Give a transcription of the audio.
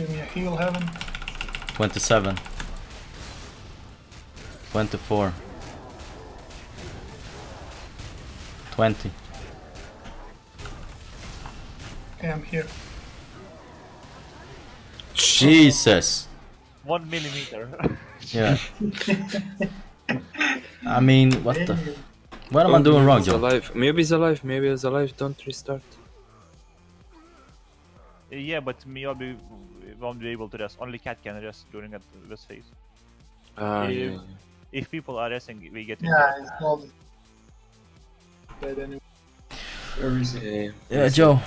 Give me a heal, heaven. 27. 24. 20. Okay, I'm here. Jesus! One millimeter. Yeah. I mean, what the? What am I Oh, doing wrong, he's Joe? alive. Maybe he's alive. Maybe he's alive. Don't restart. yeah, but me I'll be won't be able to rest. Only cat can rest during this phase. Ah, Yeah. yeah, yeah. If people are resting, we get Yeah, it's all dead anyway. Where is it? Yeah, yeah. Yeah, Joe.